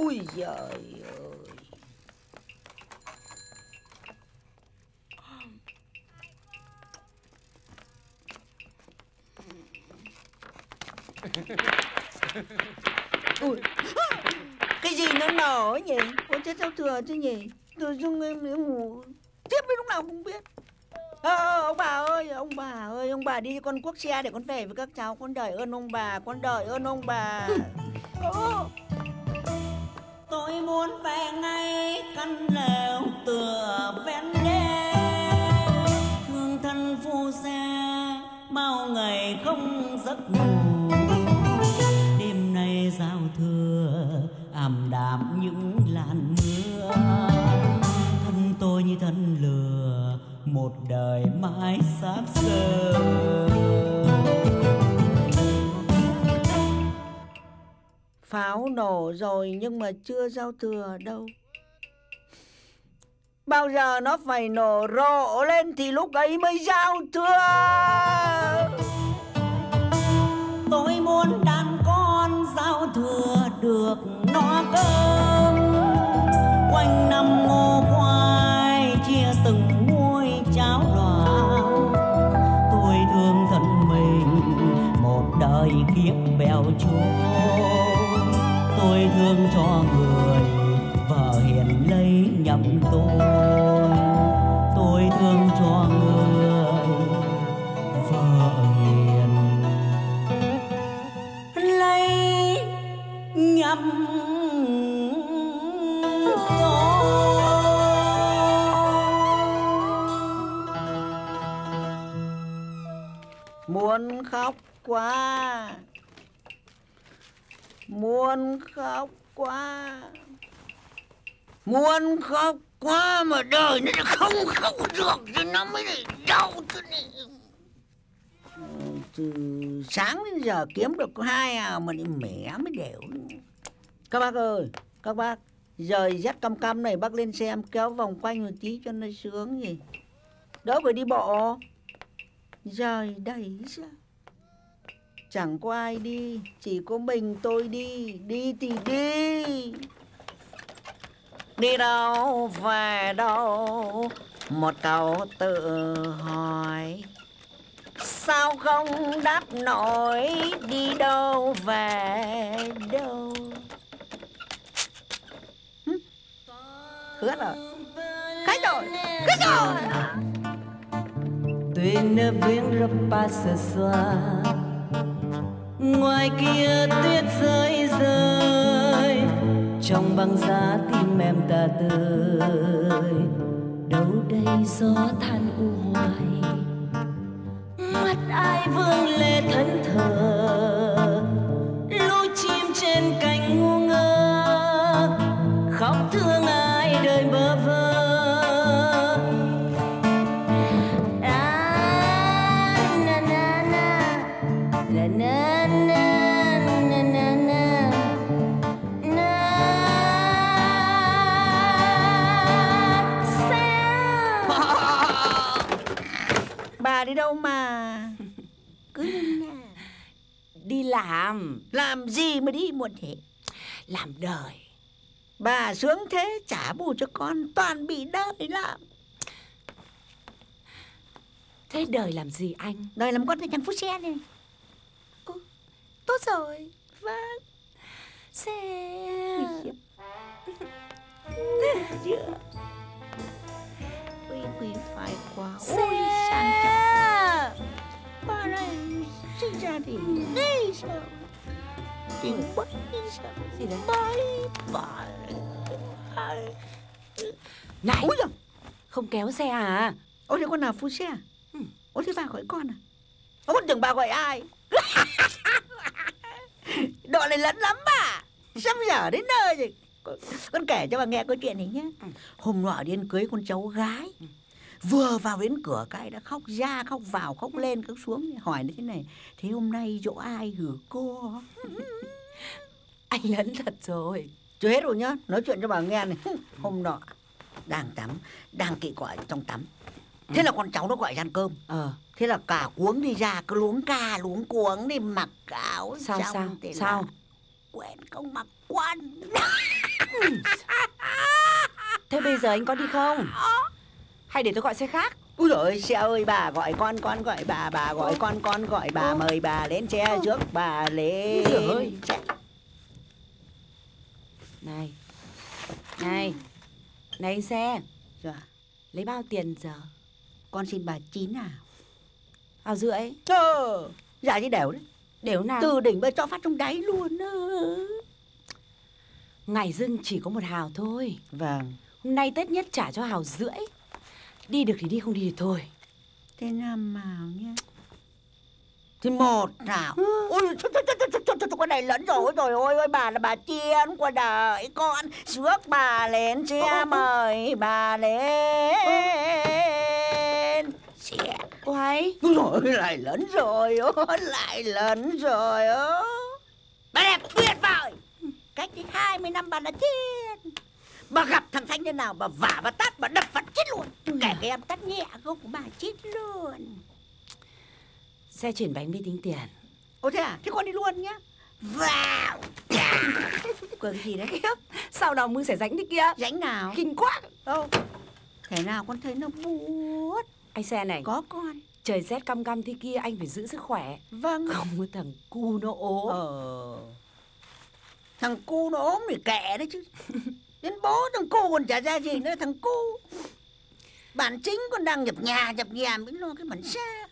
Ui giời ơi Ui, cái gì nó nở nhỉ? Ôi chết sao thừa chứ nhỉ? Tôi dưng em em ngủ tiếp với lúc nào không biết. Ờ, ờ, ông bà ơi, ông bà ơi, ông bà đi con quốc xe để con về với các cháu. Con đợi ơn ông bà, con đợi ơn ông bà. Ờ. Muốn về ngay căn lều tựa ven đê. Thương thân phu xe bao ngày không giấc ngủ. Đêm nay giao thừa, ảm đạm những làn mưa. Thân tôi như thân lừa một đời mãi xác sơ. Pháo nổ rồi nhưng mà chưa giao thừa đâu. Bao giờ nó phải nổ rộ lên thì lúc ấy mới giao thừa. Tôi muốn đàn con giao thừa được no cơm. Quanh năm ngô khoai chia từng muôi cháo loạn. Tôi thương thân mình, một đời kiếp bèo trôi thương cho người vợ hiền lấy nhầm tôi. Tôi thương cho người vợ hiền lấy nhầm muốn khóc quá muốn khóc quá. Muốn khóc quá mà đời nó không khóc được, thì nó mới lại đau thế này từ sáng đến giờ kiếm được có hai à mà đi mẻ mới đều. Các bác ơi, các bác, rời rét căm căm này bác lên xem kéo vòng quanh một tí cho nó sướng gì đỡ phải đi bộ. Rời đầy ra. Chẳng có ai đi, chỉ có mình tôi đi, đi thì đi. Đi đâu về đâu, một cậu tự hỏi. Sao không đáp nổi, đi đâu về đâu. Hứa rồi. Khách rồi, khách rồi. Tuy nơi viếng rập ba sờ xoa ngoài kia tuyết rơi rơi, trong băng giá tim em ta tơi đâu đây gió than u hoài, mắt ai vương lệ thẫn thờ. Làm gì mà đi muộn thế? Làm đời. Bà sướng thế trả bù cho con toàn bị đời làm Thế đời làm gì anh? Đời làm con thì thằng phú xe này Tốt rồi. Vâng. Xe. Chưa ui ui phải quá. Xe. Sang trọng bà này sinh ra thì đi sao thì Gì đấy? bye bye Này! Ôi giời Không kéo xe à? Ôi thế con nào phú xe Ừ. ôi thế bà gọi con à? Ôi con tưởng bà gọi ai? Độ này lẫn lắm bà. Sắp giờ đến nơi rồi con, con kể cho bà nghe câu chuyện này nhé Ừ. hôm nọ đi ăn cưới con cháu gái vừa vào đến cửa cái đã khóc ra khóc vào khóc lên khóc xuống. Hỏi nó thế này thế hôm nay chỗ ai hử cô? Anh lẫn thật rồi. Chưa hết rồi nhá nói chuyện cho bà nghe này. Hôm nọ đang tắm đang kỵ cọ trong tắm. Thế là con cháu nó gọi ăn cơm. Ờ. Thế là cả cuống đi ra cứ luống ca luống cuống đi mặc áo Sao, sao, thì là sao? quên không mặc quần Thế bây giờ anh có đi không Hay để tôi gọi xe khác. Úi dồi ôi, xe ơi bà gọi con con gọi bà bà gọi con con gọi bà mời bà lên xe rước bà lên ơi. xe. Này Này Này anh xe. Dạ, Lấy bao tiền giờ? Con xin bà chín à? Ao rưỡi? Ờ, dạ chứ đều đấy. Đều nào? Từ đỉnh bây cho phát trong đáy luôn đó. Ngày dưng chỉ có một hào thôi. Vâng. Hôm nay Tết nhất trả cho hào rưỡi Đi được thì đi không đi thì thôi. Thế năm màu nhá. Thì một nào. Ôi thôi thôi thôi thôi thôi, thôi, con này lẫn rồi. Rồi ôi ôi bà là bà Chiên qua đợi con. Rước bà lên xe mời bà lên. Xe. Oái Rồi lại lẫn rồi ôi lại lẫn rồi Bà đẹp tuyệt vời. Cách đi 20 năm bà là chết Bà gặp thằng Thanh như nào bà vả bà tát bà đập phát chết luôn. Kể cái em tát nhẹ không bà chết luôn. Xe chuyển bánh đi tính tiền. Ồ thế à? Thế con đi luôn nhá. Vào. Cái gì đấy Khiếp Sao nào mưa sẽ ránh thế kia. Rãnh nào? Kinh quá. Đâu Thế nào con thấy nó buốt? Anh xe này. Có con. Trời rét căm căm thế kia anh phải giữ sức khỏe. Vâng. Không có thằng cu nó ốm. Ờ. Thằng cu nó ốm thì kệ đấy chứ Đến bố thằng cu còn chả ra gì nữa thằng cu Bản chính con đang nhập nhà nhập nhà mới lo cái bản xa.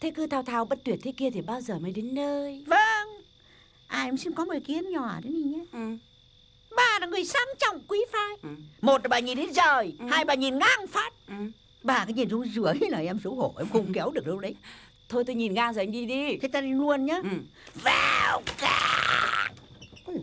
Thế cứ thao thao bất tuyệt thế kia thì bao giờ mới đến nơi? Vâng. Ai em xin có một ý kiến nhỏ đấy nhỉ nhé. Ừ. Bà là người sang trọng quý phái. Ừ. Một là bà nhìn đến rời Ừ. Hai bà nhìn ngang phát. Ừ. Bà cái nhìn xuống dưới là em xấu hổ Em không kéo được đâu đấy. Thôi tôi nhìn ngang rồi anh đi đi. Thế ta đi luôn nhá. Ừ. Vào cả. Ôi,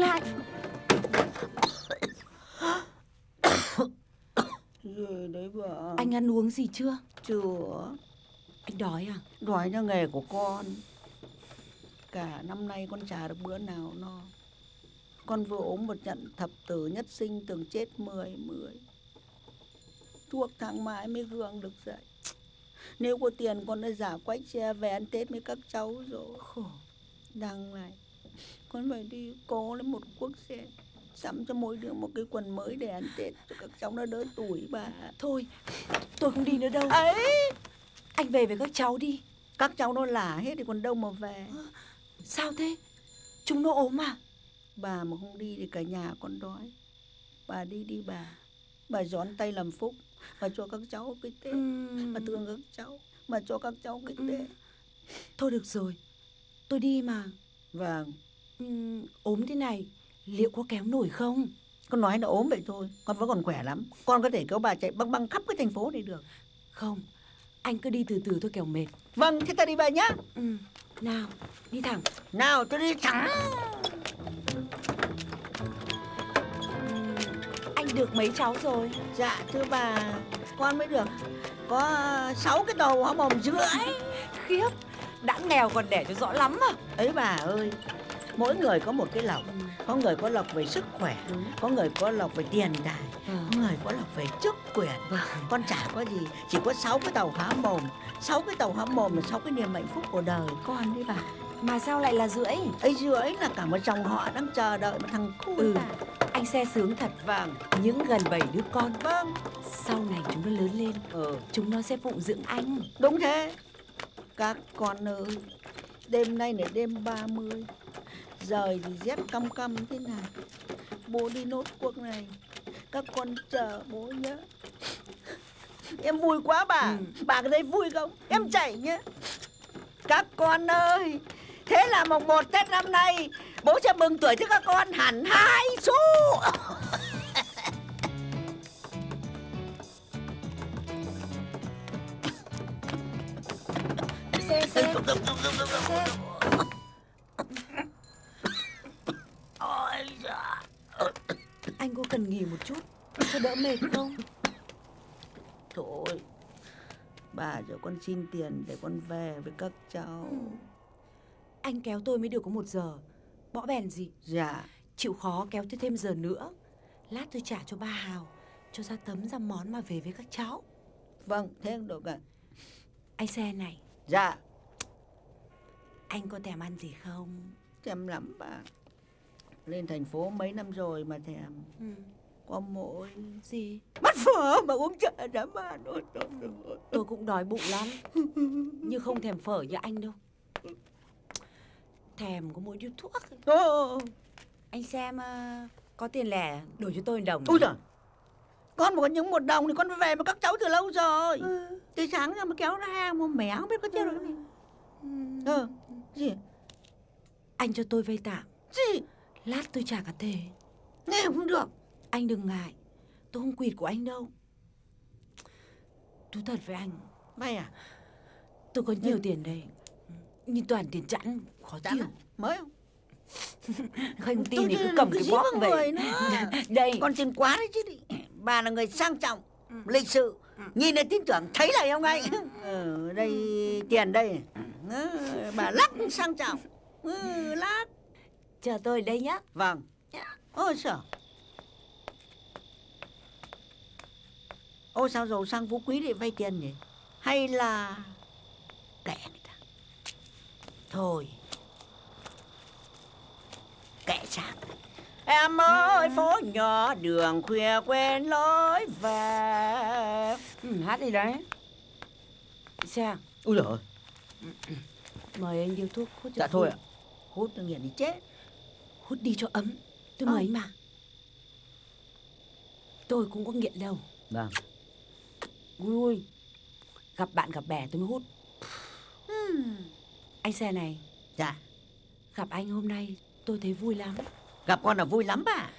lại. Rồi đấy vợ Anh ăn uống gì chưa? Chưa. Anh đói à? Đòi cho nghề của con. Cả năm nay con chả được bữa nào no. Con vừa ốm một trận thập tử nhất sinh từng chết mười mười. Thuốc tháng mãi mới gượng được dậy. Nếu có tiền con đã giả quách xe về ăn Tết với các cháu rồi. Khổ. Đằng này Con phải đi cố lấy một cuốc xe Sắm cho mỗi đứa một cái quần mới để ăn Tết Cho các cháu nó đỡ tuổi bà. Thôi tôi không đi nữa đâu. Ấy! Anh về với các cháu đi. Các cháu nó lả hết thì còn đâu mà về. Sao thế? Chúng nó ốm à? Bà mà không đi thì cả nhà con đói. Bà đi đi bà. Bà gión tay làm phúc Bà cho các cháu cái Tết. Ừm, Bà thương các cháu Bà cho các cháu cái. Tết. Thôi được rồi Tôi đi mà. Vâng Ốm thế này Liệu có kéo nổi không? Con nói nó ốm vậy thôi Con vẫn còn khỏe lắm. Con có thể kéo bà chạy băng băng khắp cái thành phố này được. Không Anh cứ đi từ từ thôi kẻo mệt. Vâng thế ta đi về nhá. Ừm, Nào đi thẳng. Nào tôi đi thẳng. Anh được mấy cháu rồi? Dạ thưa bà Con mới được Có sáu cái đầu hả mồm rưỡi Khiếp Đã nghèo còn đẻ cho rõ lắm à. Ấy bà ơi Mỗi người có một cái lộc Ừm, Có người có lộc về sức khỏe Có người có lộc về tiền tài Vâng. Có người có lộc về chức quyền. Vâng. Con chả có gì Chỉ có sáu cái tàu há mồm. Sáu cái tàu há mồm là sáu cái niềm hạnh phúc của đời. Con đấy bà. Mà sao lại là rưỡi? Ấy rưỡi là cả một dòng họ đang chờ đợi một thằng cu Ừ. Anh xe sướng thật. Vâng. Những gần bảy đứa con. Vâng. Sau này chúng nó lớn lên Ừ. Chúng nó sẽ phụng dưỡng anh. Đúng thế. Các con ơi Đêm nay là đêm 30 Rời thì dép căm căm thế này. Bố đi nốt cuộc này. Các con chờ bố nhớ Em vui quá bà. Ừ. Bà ở đây vui không? Em chạy nhé. Các con ơi Thế là mùng một Tết năm nay Bố sẽ mừng tuổi cho các con hẳn hai số Xem xem. Xem Anh có cần nghỉ một chút Cho đỡ mệt không? Thôi Bà cho con xin tiền để con về với các cháu. Anh kéo tôi mới được có một giờ. Bỏ bèn gì? Dạ. Chịu khó kéo tôi thêm giờ nữa. Lát tôi trả cho ba Hào Cho ra tấm ra món mà về với các cháu. Vâng thế được ạ. Anh xe này. Dạ. Anh có thèm ăn gì không? Thèm lắm bà Lên thành phố mấy năm rồi mà thèm. Ừ. Có mỗi Gì? Bắt phở mà uống chả dám ăn Ôi, ơi. Tôi cũng đói bụng lắm. Nhưng không thèm phở như anh đâu. Thèm có mỗi điếu thuốc. Ô, Anh xem ờ, Có tiền lẻ đổi cho tôi đồng. Ôi Con mà có những một đồng thì con về với các cháu từ lâu rồi. Ừ. Từ sáng ra mà kéo ra hàng mà mẹ không biết có chơi được cái gì Ừ. Gì? Anh cho tôi vay tạm. Gì Lát tôi trả cả tề Nghe không được. Anh đừng ngại. Tôi không quỵt của anh đâu. Thú thật với anh. Vay à? Tôi có nhiều tiền đây. Nhưng toàn tiền chẵn Khó Chẵn tiêu. à? Mới không? Không tin Tôi thì cứ cầm cái bóp về. Đây. Con tiền quá đấy chứ đi. Bà là người sang trọng Ừ. Lịch sự. Nhìn này tin tưởng thấy là không anh? Ở đây tiền đây. Ờ, Bà lắc sang trọng. Ừ, Lắc Chờ tôi đây nhá Vâng. Ôi sợ. Ôi sao giàu sang phú quý để vay tiền nhỉ? Hay là Kệ người ta? Thôi. Kệ sang Em ơi phố nhỏ đường khuya quên lối về. Ừ, Hát đi đấy. Xe Ui giời ơi. Mời anh điếu thuốc hút cho Dạ thôi ạ. Hút cho nghiện đi chết Hút đi cho ấm. Tôi mời anh mà. Tôi cũng có nghiện đâu. Vâng. Vui vui Gặp bạn gặp bè tôi mới hút. Anh xe này. Dạ. Gặp anh hôm nay tôi thấy vui lắm. Gặp con là vui lắm bà.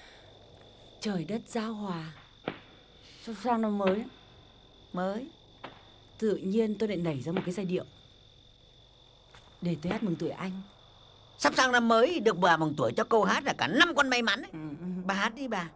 Trời đất giao hòa. Sao sang năm mới? Mới. Tự nhiên tôi lại nảy ra một cái giai điệu. Để tôi hát mừng tuổi anh Sắp sang năm mới được bà mừng tuổi cho câu hát là cả năm con may mắn ấy. ừ, ừ. Bà hát đi bà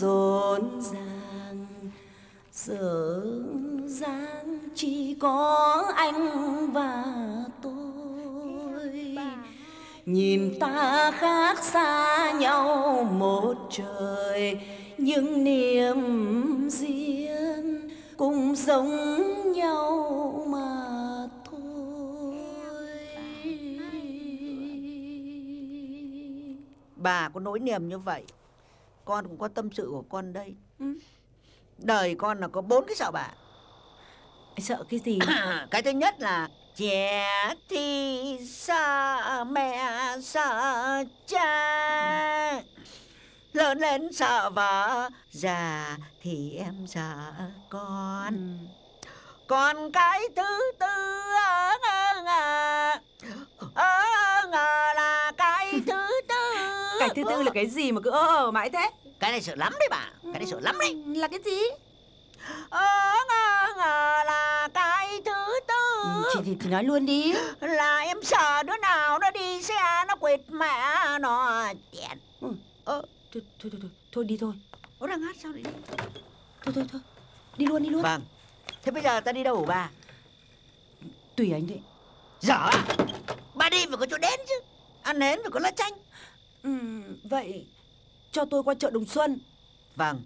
rộn ràng, dở dang chỉ có anh và tôi. Nhìn ta khác xa nhau một trời nhưng niềm riêng cũng giống nhau mà thôi. Bà có nỗi niềm như vậy. Con cũng có tâm sự của con đây. Ừ. Đời con là có bốn cái sợ bà sợ cái gì? Cái thứ nhất là Trẻ thì sợ mẹ sợ cha Lớn lên sợ vợ Già thì em sợ con. Ừ. Còn cái thứ tư là cái thứ tư. Cái thứ tư là cái gì mà cứ ơ ờ mãi thế Cái này sợ lắm đấy bà Cái này sợ lắm đấy. Là cái gì? Ơ ngơ ngờ là cái thứ tư. Ừ, thì, thì, thì nói luôn đi. Là em sợ đứa nào nó đi xe nó quỵt mẹ nó. Tiền Ừ. Ơ thôi, thôi, thôi, thôi, thôi đi thôi. Ủa đang hát sao đấy thôi thôi thôi đi luôn đi luôn. Vâng. Thế bây giờ ta đi đâu hả bà tùy anh đấy. Dở à? Bà đi phải có chỗ đến chứ. Ăn hến phải có lá chanh. Ừ, vậy cho tôi qua chợ Đồng Xuân. Vâng.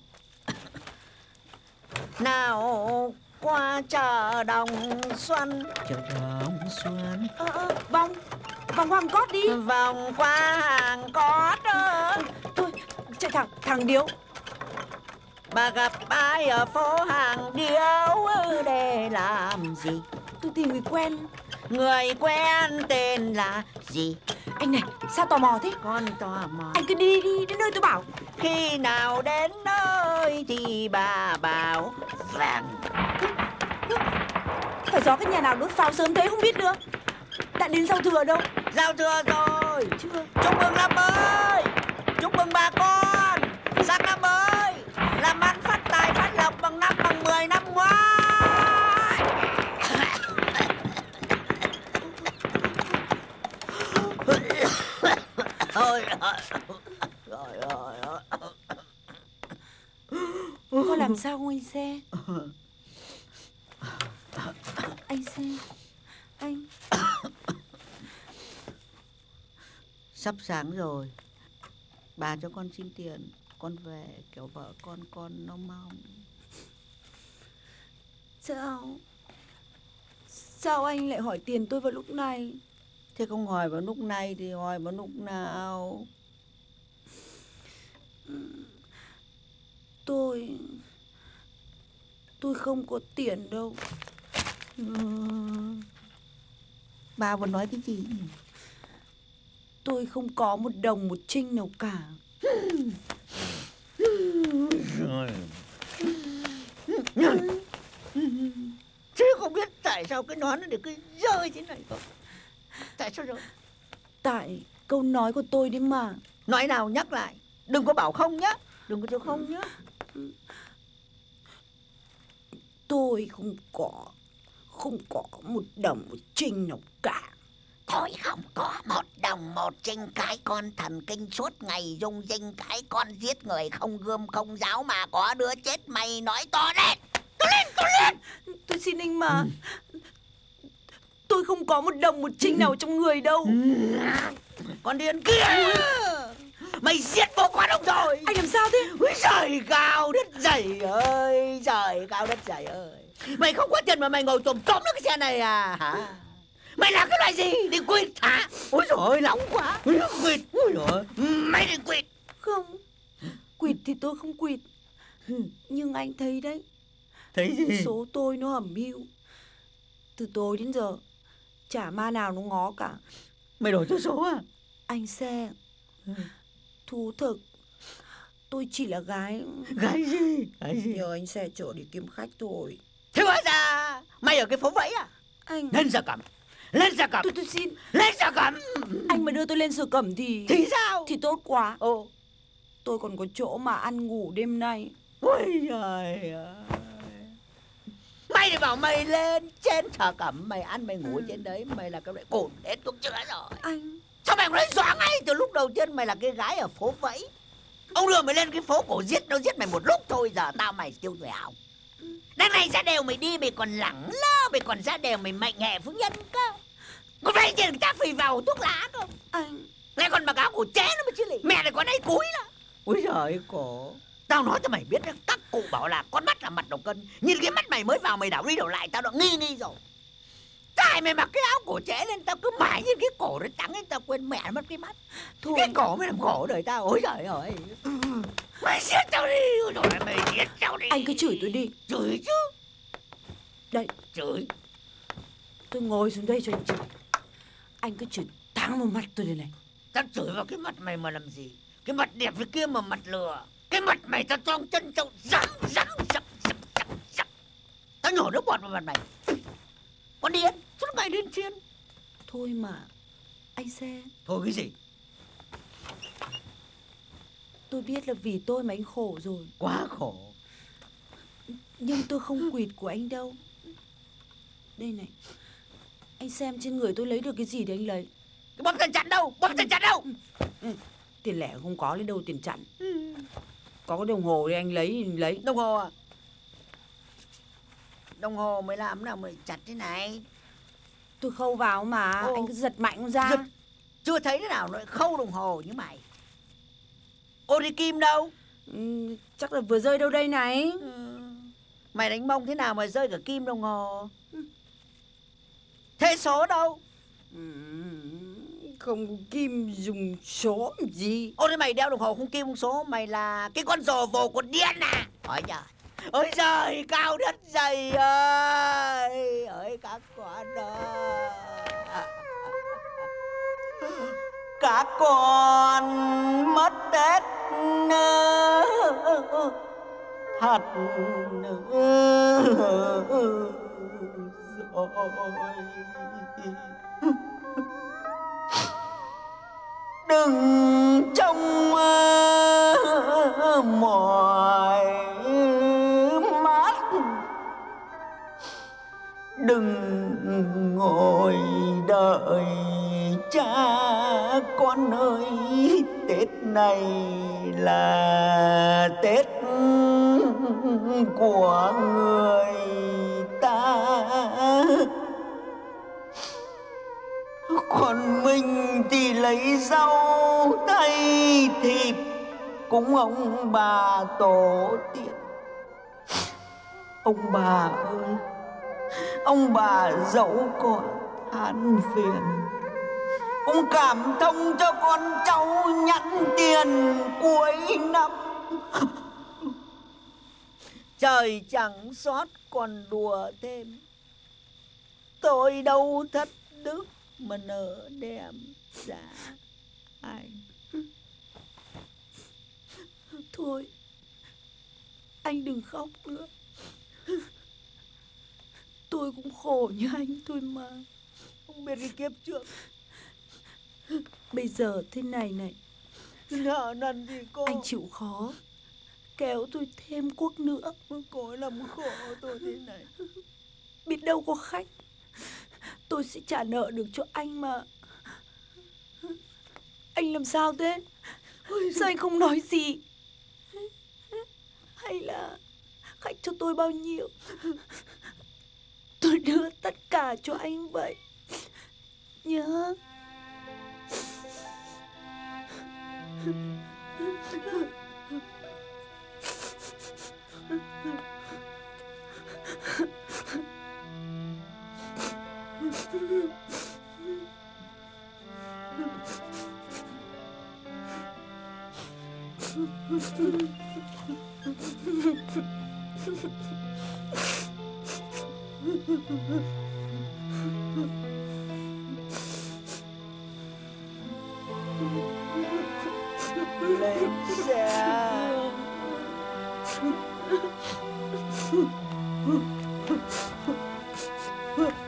Nào qua chợ Đồng Xuân. Chợ Đồng Xuân. Ờ, ờ, vòng, vòng hoàng cót đi. Vòng qua hàng cót. Thôi, chạy thẳng, thẳng điếu. Bà gặp ai ở phố hàng điếu để làm gì? Tôi tìm người quen. Người quen tên là gì? Anh này, sao tò mò thế? Con tò mò. Anh cứ đi đi đến nơi tôi bảo. Khi nào đến nơi thì bà bảo rằng Phải gió cái nhà nào đốt pháo sớm thế không biết nữa. Đã đến giao thừa đâu. giao thừa rồi. Chưa. Chúc mừng năm mới. Chúc mừng bà con. Sang năm mới. Làm ăn phát tài phát lộc bằng năm bằng mười năm ngoái. Ôi, ôi, ôi. Có làm sao không anh xe? Anh xe. Anh. Sắp sáng rồi Bà cho con xin tiền Con về kiểu vợ con con nó mong Sao? Sao anh lại hỏi tiền tôi vào lúc này? Thế không hỏi vào lúc này thì hỏi vào lúc nào Tôi... Tôi không có tiền đâu. ừ. Bà vừa nói cái gì? Tôi không có một đồng một trinh nào cả. Chứ không biết tại sao cái nón nó được cứ rơi thế này không Tại sao rồi? Tại câu nói của tôi đấy mà. Nói nào nhắc lại. Đừng có bảo không nhá. Đừng có cho không nhá. Tôi không có... Không có một đồng một trinh nào cả. Tôi không có một đồng một trinh cái con thần kinh suốt ngày dung dinh cái con giết người không gươm không giáo mà có đứa chết mày. Nói to lên. To lên to lên. Tôi xin anh mà. Tôi không có một đồng một trinh nào trong người đâu. Con điên kia Mày giết bố con ông rồi Anh làm sao thế? Úi trời cao đất dày ơi Trời cao đất dày ơi Mày không có tiền mà mày ngồi tùm tóm được cái xe này à hả Mày làm cái loại gì Đi quỵt hả Ôi trời ơi nóng quá Quỵt Ôi trời Mày đi quỵt Không. Quỵt thì tôi không quỵt. Nhưng anh thấy đấy. Thấy gì Số tôi nó ẩm mưu. Từ tối đến giờ, chả ma nào nó ngó cả. Mày đổi cho số à Anh xe. Thú thực. Tôi chỉ là gái. Gái gì Gái gì Nhờ anh xe chở đi kiếm khách thôi. Thế hóa ra Mày ở cái phố vẫy à Anh. Lên giờ cầm Lên giờ cầm Tôi tôi xin. Lên giờ cầm Anh mà đưa tôi lên sở cẩm thì. Thì sao Thì tốt quá. Ồ Tôi còn có chỗ mà ăn ngủ đêm nay. Ôi trời ơi Mày thì bảo mày lên trên thờ cẩm Mày ăn mày ngủ trên đấy Mày là cái loại cồn hết cũng chưa rồi. Anh. Sao mày không nói rõ ngay từ lúc đầu tiên Mày là cái gái ở phố vẫy? Ông đưa mày lên cái phố cổ giết Nó giết mày một lúc thôi Giờ tao mày tiêu hỏng Đằng này ra đều mày đi Mày còn lẳng lơ Mày còn ra đều mày mạnh hệ phu nhân cơ. Còn phải tiền người ta phì vào thuốc lá không Anh. Lại còn mặc áo cổ chế nữa mà chứ lì. Mẹ này còn đây cúi nữa Ôi trời cổ Tao nói cho mày biết đó, các cụ bảo là con mắt là mặt đầu cân. Nhìn cái mắt mày mới vào mày đảo đi đảo lại Tao đã nghi nghi rồi. Tại mày mặc cái áo cổ chế lên Tao cứ mãi nhìn cái cổ nó trắng lên Tao quên mẹ mất cái mắt. Thôi. Cái cổ mới làm khổ đời tao. Ôi trời ơi. Mày giết tao đi. Ôi trời mày giết tao đi. Anh cứ chửi tôi đi. Chửi chứ. Đây, Chửi. Tôi ngồi xuống đây cho anh chửi. Anh cứ chửi thẳng vào mặt tôi đây này. Tao chửi vào cái mặt mày mà làm gì? Cái mặt đẹp với kia mà mặt lừa Cái mặt mày tao trong chân tao rắn rắn rắn rắn rắn rắn Tao nhổ nước bọt vào mặt mày Con điên Suốt ngày điên chiên Thôi mà, anh xe. Thôi cái gì Tôi biết là vì tôi mà anh khổ rồi. Quá khổ Nhưng tôi không quỵt của anh đâu. Đây này. Anh xem trên người tôi lấy được cái gì để anh lấy. Cái bóp chân chặn đâu Bóp chân chặn đâu Tiền lẻ không có lấy đâu tiền chặn. Có cái đồng hồ để anh lấy thì lấy. Đồng hồ à Đồng hồ mày làm nào mày chặt thế này Tôi khâu vào mà, Ồ. anh cứ giật mạnh nó ra. Giật. Chưa thấy thế nào nữa khâu đồng hồ như mày Ô thì Kim đâu? Ừ, chắc là vừa rơi đâu đây này. Ừ. Mày đánh mông thế nào mà rơi cả kim đồng hồ? Thế số đâu? Ừ, không kim dùng số gì. Ô, thế mày đeo đồng hồ không kim, không số, Mày là cái con rồ vồ của điên à? Ôi trời Ôi trời cao đất dày ơi. Ôi, các con ơi. Các con mất Tết Thật rồi. Đừng trông ờ, mỏi mắt. Đừng ngồi đợi cha con ơi. Tết này là tết của người. Còn mình thì lấy rau thay thịt. Cúng ông bà tổ tiên. Ông bà ơi, ông bà dẫu còn than phiền. Cũng cảm thông cho con cháu nhắn tiền cuối năm. Trời chẳng xót còn đùa thêm. Tôi đâu thất đức mà nở đem dạ anh Thôi, anh đừng khóc nữa. Tôi cũng khổ như anh thôi mà. không biết cái kiếp trước Bây giờ thế này này, nợ nần thì cô anh chịu khó. Kéo tôi thêm quốc nữa, cô làm khổ tôi thế này biết đâu có khách. Tôi sẽ trả nợ được cho anh mà. Anh làm sao thế? Sao anh không nói gì? Hay là khách cho tôi bao nhiêu? Tôi đưa tất cả cho anh vậy. Nhớ. lên xe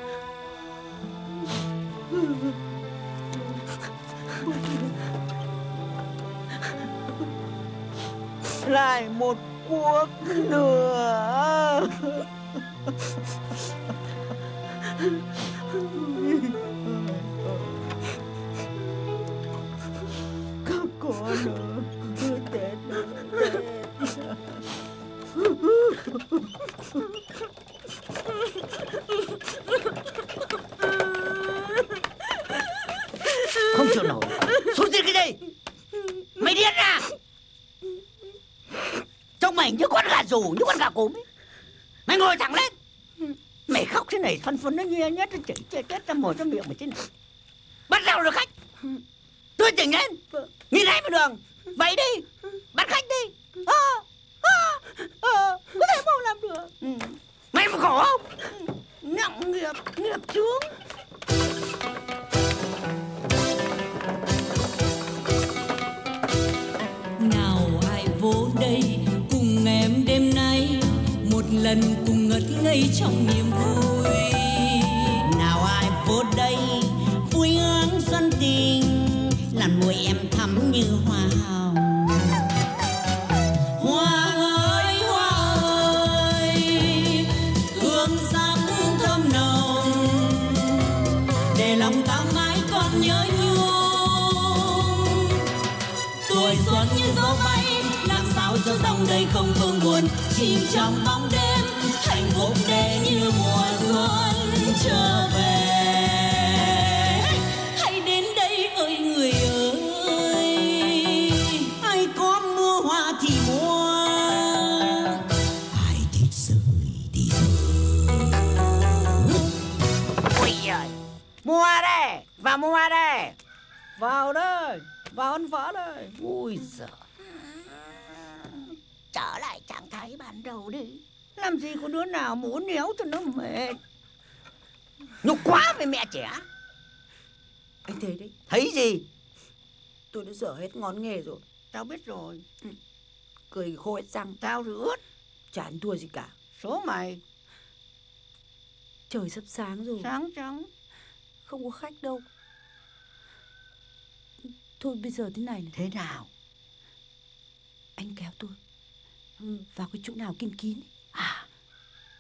một cuộc nữa cốm ấy. mày ngồi thẳng lên mày khóc thế này, phân phân nó như nhất nó chảy chết ra mồm ra miệng mày thế này 穷鸟 vào mua hoa đây. Vào đây. Vào ăn phở đây. Ui giời. Trở lại trạng thái ban đầu đi. Làm gì có đứa nào muốn néo cho nó mệt. Nhục quá với mẹ trẻ. Anh thấy đấy, thấy gì? Tôi đã dở hết ngón nghề rồi. tao biết rồi. Cười khô hết răng, tao rửa chả ăn thua gì cả. số mày. Trời sắp sáng rồi, sáng trắng. Không có khách đâu. Thôi bây giờ thế này này, thế nào? Anh kéo tôi ừ, vào cái chỗ nào kín kín. À,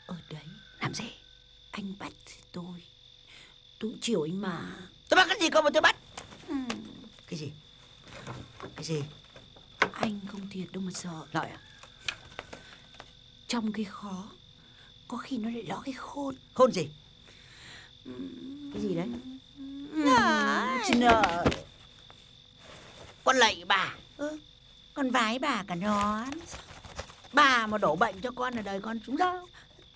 ở đấy, làm gì? Anh bắt tôi. Tôi cũng chiều anh mà. tôi bắt cái gì cơ mà tôi bắt? Cái gì? Cái gì? Anh không thiệt đâu mà sợ. lợi à? Trong cái khó, có khi nó lại ló cái khôn. khôn gì? Cái gì đấy? Chị nợ. Con lạy bà. Ơ, con vái bà cả nón. Bà mà đổ bệnh cho con ở đời con trúng đâu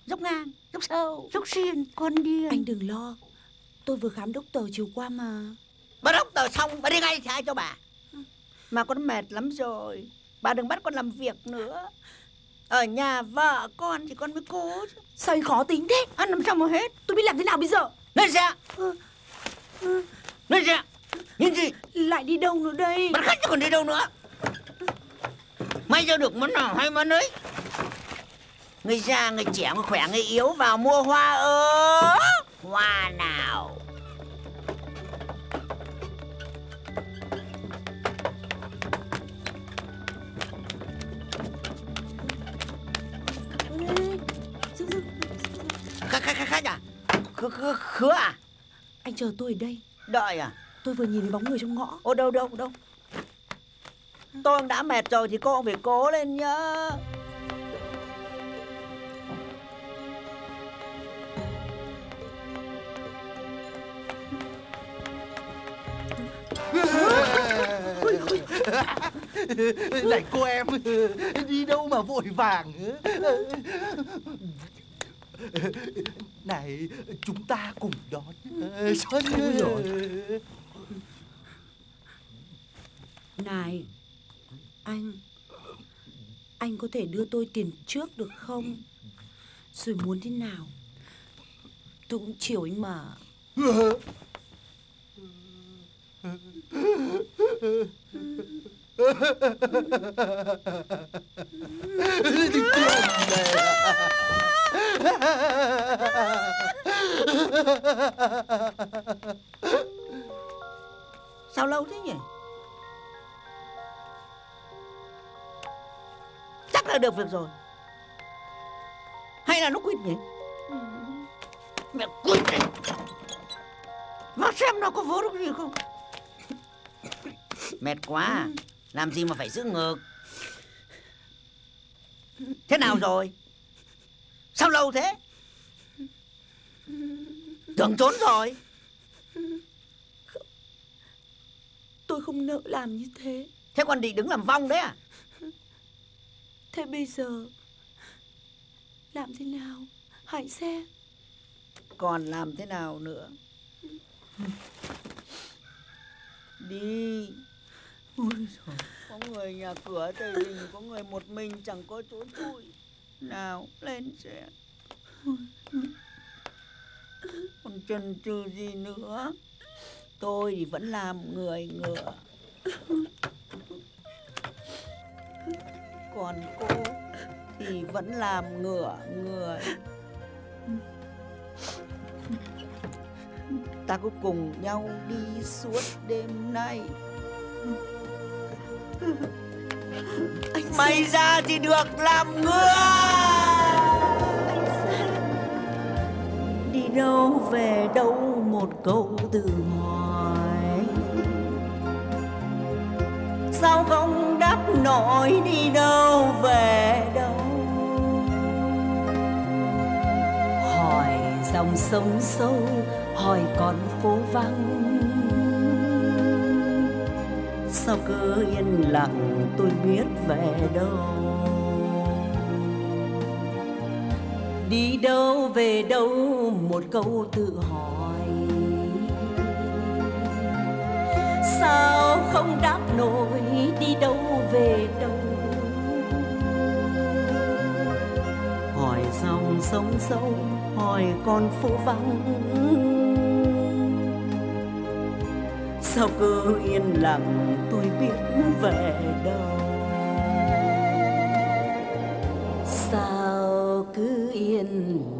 dốc ngang dốc sâu dốc xiên. Con điên. Anh đừng lo. Tôi vừa khám đốc tờ chiều qua mà. bà đốc tờ xong bà đi ngay thì ai cho bà? Mà con mệt lắm rồi. Bà đừng bắt con làm việc nữa. Ở nhà vợ con thì con mới cố chứ. Sao anh khó tính thế? ăn làm sao mà hết? Tôi biết làm thế nào bây giờ? lên xe Ừ, lên xe nhìn gì? Lại đi đâu nữa đây? bắt khách chứ còn đi đâu nữa? May ra được món nào hay món ấy. Người già người trẻ người khỏe người yếu vào mua hoa ớ. Hoa nào? Khách khách khách à khứa khứa khứa à? Anh chờ tôi ở đây. đợi à Tôi vừa nhìn thấy bóng người trong ngõ. ô đâu đâu đâu tôi đã mệt rồi thì cô cũng phải cố lên nhá Này cô em Đi đâu mà vội vàng Này chúng ta cùng đón Xuân Ôi dồi. Này, anh, anh có thể đưa tôi tiền trước được không? Rồi muốn thế nào? Tôi cũng chiều anh mà. sao lâu thế nhỉ là được việc rồi. Hay là nó quýt nhỉ? Mẹ quýt này vào xem nó có vớ được gì không? Mệt quá làm gì mà phải giữ ngực thế nào rồi? Sao lâu thế? Tưởng trốn rồi. Tôi không nỡ làm như thế. thế còn định đứng làm vong đấy à Thế bây giờ làm thế nào? Hãy xe. còn làm thế nào nữa? Đi. Ôi giời, có người nhà cửa tề đình có người một mình chẳng có chỗ chui. Nào lên xe còn chần chừ gì nữa? Tôi thì vẫn làm người ngựa còn cô thì vẫn làm ngựa người ta cứ cùng nhau đi suốt đêm nay. May ra thì được làm người đi đâu về đâu một câu tự hỏi sao không nỗi đi đâu về đâu. Hỏi dòng sông sâu, hỏi con phố vắng. Sao cứ yên lặng tôi biết về đâu. Đi đâu về đâu, một câu tự hỏi. Sao không đáp nổi, đi đâu về đâu hỏi dòng sông sâu, hỏi con phố vắng. Sao cứ yên lặng, tôi biết về đâu. Sao cứ yên lặng?